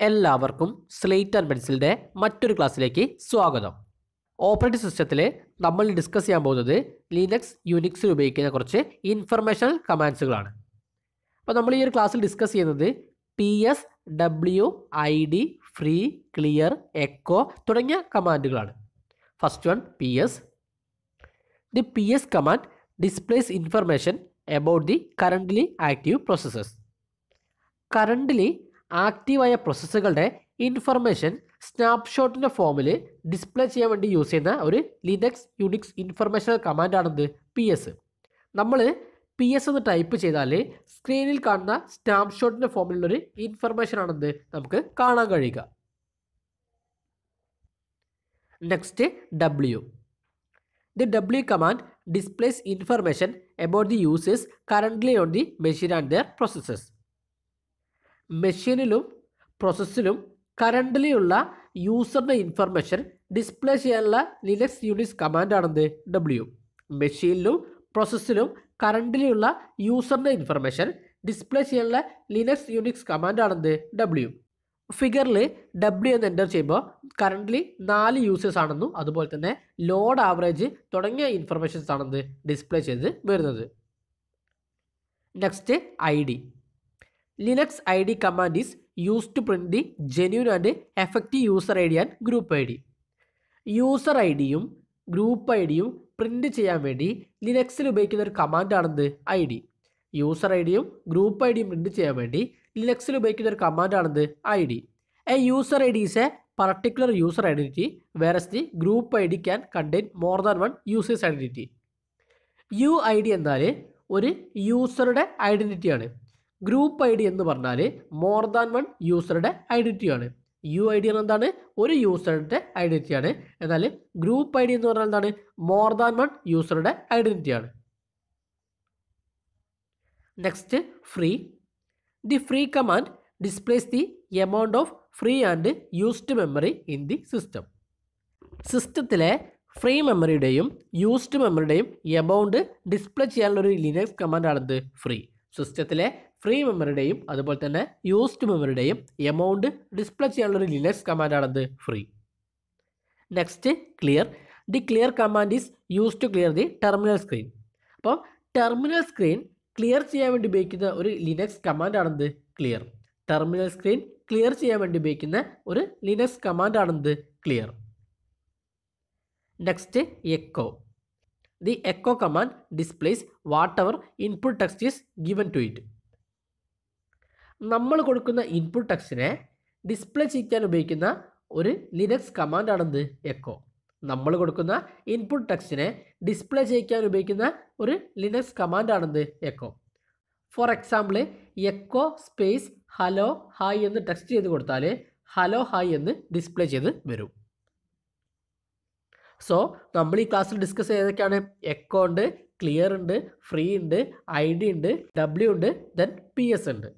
എല്ലാവർക്കും slate and പെൻസിലിന്റെ മറ്റൊരു ക്ലാസ്സിലേക്ക് സ്വാഗതം. ഓപ്പറേറ്റിംഗ് സിസ്റ്റത്തിൽ നമ്മൾ ഡിസ്കസ് ചെയ്യാൻ പോകുന്നത് ലിനക്സ് യുനിക്സിൽ ഉപയോഗിക്കുന്ന കുറച്ച് ഇൻഫർമേഷണൽ കമാൻഡ്സുകളാണ് അപ്പോൾ നമ്മൾ ഈ ഒരു ക്ലാസ്സിൽ ഡിസ്കസ് ചെയ്യുന്നത് P S W I D free clear echo തുടങ്ങിയ കമാൻഡുകളാണ് first one P S the P S command displays information about the currently active processes currently ആക്റ്റീവായ പ്രോസസ്സുകളുടെ ഇൻഫർമേഷൻ സ്നാപ്ഷോട്ടിന്റെ ഫോമിൽ ഡിസ്പ്ലേ ചെയ്യാൻ വേണ്ടി യൂസ് ചെയ്യുന്ന ഒരു ലിനക്സ് യുണിക്സ് ഇൻഫർമേഷണൽ കമാൻഡാണെന്ത് പി എസ് നമ്മൾ പി എസ് എന്ന് ടൈപ്പ് ചെയ്താൽ സ്ക്രീനിൽ കാണുന്ന സ്നാപ്ഷോട്ടിന്റെ ഫോമിലുള്ളൊരു ഇൻഫർമേഷൻ ആണെന്ത്? നമുക്ക് കാണാൻ കഴിയുക. Next W the W command displays information about the users currently on the machine and their processes മെഷീനിലും പ്രോസസ്സിലും കറന്റ്ലി ഉള്ള യൂസറിന്റെ ഇൻഫർമേഷൻ ഡിസ്പ്ലേ ചെയ്യാനുള്ള ലിനക്സ് യൂണിക്സ് കമാൻഡാണെന്ത് ഡബ്ല്യു മെഷീനിലും പ്രോസസ്സിലും കറന്റ്ലി ഉള്ള യൂസറിന്റെ ഇൻഫർമേഷൻ ഡിസ്പ്ലേ ചെയ്യാനുള്ള ലിനക്സ് യൂണിക്സ് കമാൻഡാണെന്ത് ഡബ്ല്യു ഫിഗറിൽ ഡബ്ല്യു എന്ന് എന്റർ ചെയ്യുമ്പോൾ കറന്റ്ലി നാല് യൂസേഴ്സ് ആണെന്നും അതുപോലെ തന്നെ ലോഡ് ആവറേജ് തുടങ്ങിയ ഇൻഫർമേഷൻസ് ആണെന്ന് ഡിസ്പ്ലേ ചെയ്ത് വരുന്നത്. Next I D Linux I D command is use to print the genuine and effective user I D and group I D user I ഡിയും ഗ്രൂപ്പ് ഐ ഡിയും print ചെയ്യാൻ വേണ്ടി ലിനക്സിൽ ഉപയോഗിക്കുന്ന ഒരു കമാൻഡാണെന്ത് ഐ ഡി യൂസർ ഐ ഡിയും group I ഡിയും പ്രിന്റ് ചെയ്യാൻ വേണ്ടി ലിനക്സിൽ ഉപയോഗിക്കുന്ന ഒരു കമാൻഡാണെന്ത് I D a user I D is a particular user identity whereas the group I D can contain more than one users identity U I D എന്നാൽ ഒരു യൂസറുടെ ഐഡന്റിറ്റിയാണ് ഗ്രൂപ്പ് ഐ ഡി എന്ന് പറഞ്ഞാൽ മോർ ദാൻ വൺ യൂസറുടെ ഐഡന്റിറ്റിയാണ് U I D എന്താണ് ഒരു യൂസറുടെ ഐഡന്റിറ്റിയാണ് എന്നാൽ ഗ്രൂപ്പ് ഐ ഡി എന്ന് പറഞ്ഞാൽ എന്താണ്? മോർ ദാൻ വൺ യൂസറുടെ ഐഡന്റിറ്റിയാണ് next free the free command displays the amount of free and used memory in the system സിസ്റ്റത്തിലെ ഫ്രീ മെമ്മറിയുടെയും യൂസ്ഡ് മെമ്മറിയുടെയും എമൗണ്ട് ഡിസ്പ്ലേ ചെയ്യാനുള്ള ഒരു ലിനക്സ് കമാൻഡാണിത് ഫ്രീ സിസ്റ്റത്തിലെ ഫ്രീ മെമ്മറിയുടെയും അതുപോലെ തന്നെ യൂസ്ഡ് മെമ്മറിയുടെയും എമൗണ്ട് ഡിസ്പ്ലേ ചെയ്യാനുള്ള ഒരു Linux കമാൻഡാണിത് free next clear the clear command is use to clear the terminal screen അപ്പോൾ ടെർമിനൽ സ്ക്രീൻ ക്ലിയർ ചെയ്യാൻ വേണ്ടി ഉപയോഗിക്കുന്ന ഒരു ലിനക്സ് കമാൻഡാണെന്ത് ക്ലിയർ ടെർമിനൽ സ്ക്രീൻ ക്ലിയർ ചെയ്യാൻ വേണ്ടി ഉപയോഗിക്കുന്ന ഒരു Linux കമാൻഡാണെന്ത് clear next echo the echo command displays what input text is given to it നമ്മൾ കൊടുക്കുന്ന ഇൻപുട്ട് ടെക്സ്റ്റിനെ ഡിസ്പ്ലേ ചെയ്യാൻ ഉപയോഗിക്കുന്ന ഒരു ലിനക്സ് കമാൻഡാണെന്ത് എക്കോ നമ്മൾ കൊടുക്കുന്ന ഇൻപുട്ട് ടെക്സ്റ്റിനെ ഡിസ്പ്ലേ ചെയ്യിക്കാൻ ഉപയോഗിക്കുന്ന ഒരു Linux കമാൻഡാണെന്ത് echo for example echo space hello hi എന്ന് ടെക്സ്റ്റ് ചെയ്ത് കൊടുത്താൽ ഹലോ ഹായ് എന്ന് ഡിസ്പ്ലേ ചെയ്ത് വരും. സോ നമ്മൾ ഈ ക്ലാസ്സിൽ ഡിസ്കസ് ചെയ്തൊക്കെയാണ് എക്കോ ഉണ്ട് ക്ലിയർ ഉണ്ട് ഫ്രീ ഉണ്ട് ഐ ഡി ഉണ്ട് ഡബ്ല്യു ഉണ്ട് ദെൻ പി എസ് ഉണ്ട്.